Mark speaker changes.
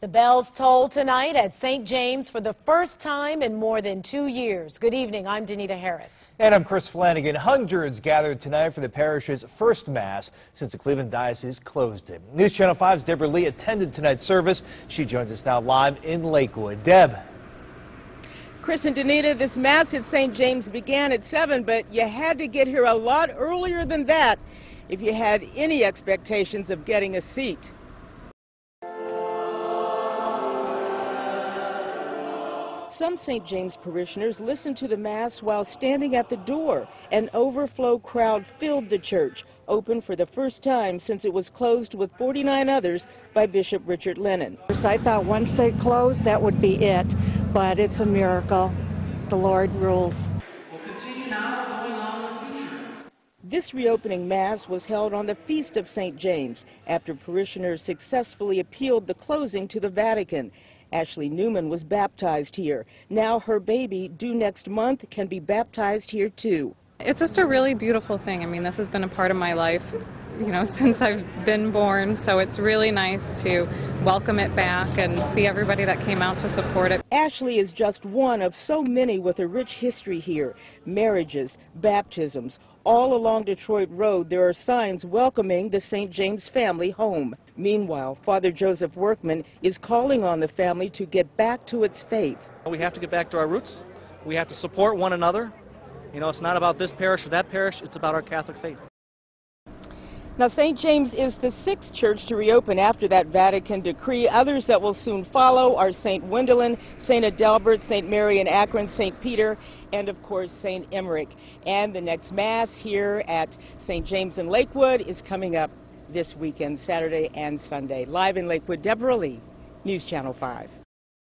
Speaker 1: The bells toll tonight at St. James for the first time in more than two years. Good evening. I'm Danita Harris.
Speaker 2: And I'm Chris Flanagan. Hundreds gathered tonight for the parish's first Mass since the Cleveland Diocese closed it. News Channel 5's Deborah Lee attended tonight's service. She joins us now live in Lakewood. Deb.
Speaker 3: Chris and Danita, this Mass at St. James began at 7, but you had to get here a lot earlier than that if you had any expectations of getting a seat. Some St. James parishioners listened to the Mass while standing at the door. An overflow crowd filled the church, open for the first time since it was closed with 49 others by Bishop Richard Lennon.
Speaker 4: I thought once they closed, that would be it, but it's a miracle. The Lord rules.
Speaker 3: This reopening Mass was held on the Feast of St. James after parishioners successfully appealed the closing to the Vatican. Ashley Newman was baptized here. Now her baby, due next month, can be baptized here too.
Speaker 5: It's just a really beautiful thing. I mean, this has been a part of my life, you know, since I've been born. So it's really nice to welcome it back and see everybody that came out to support it.
Speaker 3: Ashley is just one of so many with a rich history here. Marriages, baptisms, all along Detroit Road, there are signs welcoming the St. James family home. Meanwhile, Father Joseph Workman is calling on the family to get back to its faith.
Speaker 6: We have to get back to our roots. We have to support one another. You know, it's not about this parish or that parish, it's about our Catholic faith.
Speaker 3: Now, St. James is the sixth church to reopen after that Vatican decree. Others that will soon follow are St. Wendelin, St. Adalbert, St. Mary in Akron, St. Peter, and of course St. Emeric. And the next Mass here at St. James in Lakewood is coming up this weekend, Saturday and Sunday. Live in Lakewood, Deborah Lee, News Channel 5.